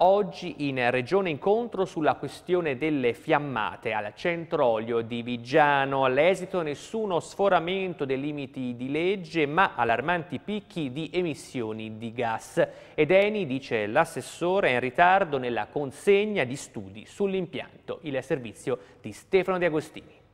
Oggi in Regione incontro sulla questione delle fiammate al centro olio di Vigiano. All'esito nessuno sforamento dei limiti di legge ma allarmanti picchi di emissioni di gas. Ed Eni, dice l'assessore, è in ritardo nella consegna di studi sull'impianto. Il servizio di Stefano De Agostini.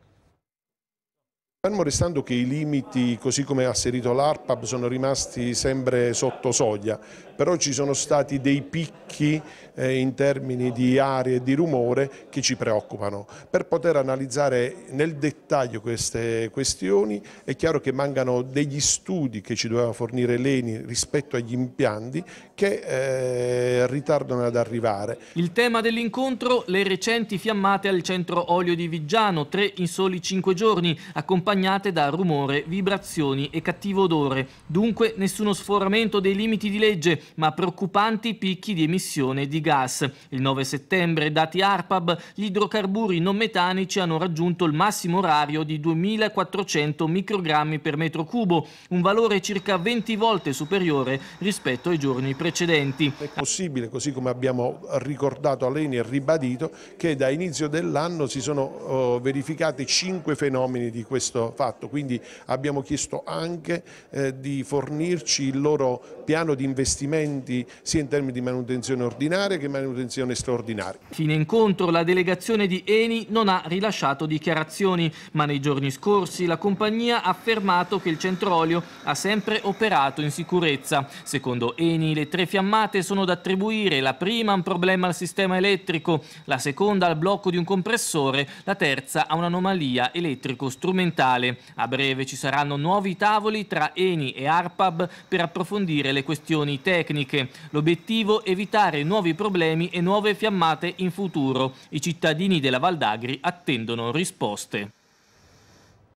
Fermo restando che i limiti, così come ha asserito l'ARPAB, sono rimasti sempre sotto soglia, però ci sono stati dei picchi eh, in termini di aria e di rumore che ci preoccupano. Per poter analizzare nel dettaglio queste questioni è chiaro che mancano degli studi che ci doveva fornire l'ENI rispetto agli impianti che eh, ritardano ad arrivare. Il tema dell'incontro, le recenti fiammate al centro olio di Viggiano, tre in soli cinque giorni, accompagnate accompagnate da rumore, vibrazioni e cattivo odore. Dunque nessuno sforamento dei limiti di legge, ma preoccupanti picchi di emissione di gas. Il 9 settembre, dati ARPAB, gli idrocarburi non metanici hanno raggiunto il massimo orario di 2400 microgrammi per metro cubo, un valore circa 20 volte superiore rispetto ai giorni precedenti. È possibile, così come abbiamo ricordato a Leni e ribadito, che da inizio dell'anno si sono oh, verificati cinque fenomeni di questo fatto, quindi abbiamo chiesto anche eh, di fornirci il loro piano di investimenti sia in termini di manutenzione ordinaria che manutenzione straordinaria. Fine incontro la delegazione di Eni non ha rilasciato dichiarazioni, ma nei giorni scorsi la compagnia ha affermato che il centrolio ha sempre operato in sicurezza. Secondo Eni le tre fiammate sono da attribuire, la prima a un problema al sistema elettrico, la seconda al blocco di un compressore, la terza a un'anomalia elettrico-strumentale mondiale. A breve ci saranno nuovi tavoli tra Eni e Arpab per approfondire le questioni tecniche. L'obiettivo è evitare nuovi problemi e nuove fiammate in futuro. I cittadini della Valdagri attendono risposte.